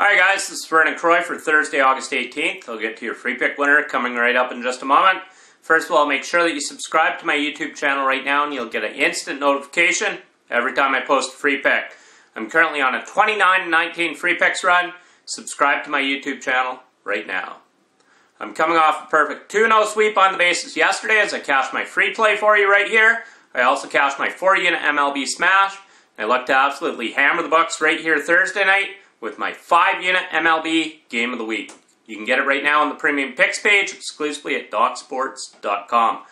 Alright guys, this is Vernon Croy for Thursday, August 18th. I'll get to your free pick winner coming right up in just a moment. First of all, make sure that you subscribe to my YouTube channel right now and you'll get an instant notification every time I post a free pick. I'm currently on a 29-19 free picks run. Subscribe to my YouTube channel right now. I'm coming off a perfect 2-0 sweep on the bases yesterday as I cashed my free play for you right here. I also cashed my 4-unit MLB smash. I look to absolutely hammer the Bucks right here Thursday night with my 5-unit MLB Game of the Week. You can get it right now on the Premium Picks page exclusively at DocSports.com.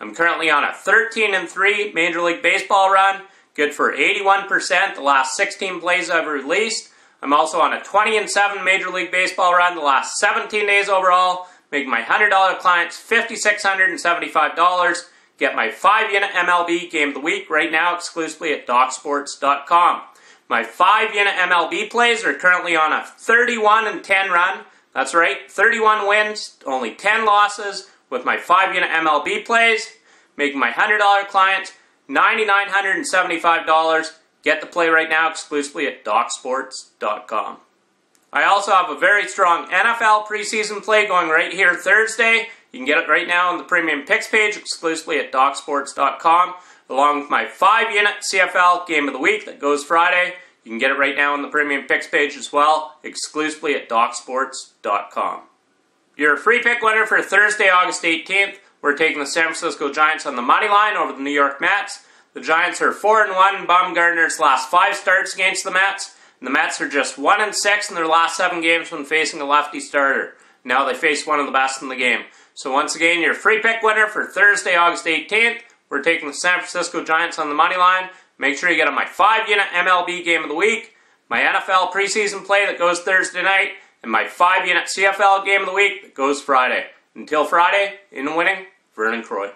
I'm currently on a 13 and 3 Major League Baseball run, good for 81% the last 16 plays I've released. I'm also on a 20 and 7 Major League Baseball run the last 17 days overall, making my $100 clients $5,675. Get my 5-unit MLB Game of the Week right now exclusively at DocSports.com. My five unit MLB plays are currently on a 31 and 10 run. That's right, 31 wins, only 10 losses with my five unit MLB plays, making my $100 clients $9,975. Get the play right now exclusively at DocSports.com. I also have a very strong NFL preseason play going right here Thursday. You can get it right now on the Premium Picks page exclusively at DocSports.com along with my 5-unit CFL Game of the Week that goes Friday. You can get it right now on the Premium Picks page as well, exclusively at DocSports.com. Your free pick winner for Thursday, August 18th. We're taking the San Francisco Giants on the money line over the New York Mets. The Giants are 4 and 1 in Bumgarner's last five starts against the Mets. And the Mets are just 1 and 6 in their last seven games when facing a lefty starter. Now they face one of the best in the game. So once again, your free pick winner for Thursday, August 18th. We're taking the San Francisco Giants on the money line. Make sure you get on my five unit MLB game of the week, my NFL preseason play that goes Thursday night, and my five unit CFL game of the week that goes Friday. Until Friday, in winning, Vernon Croy.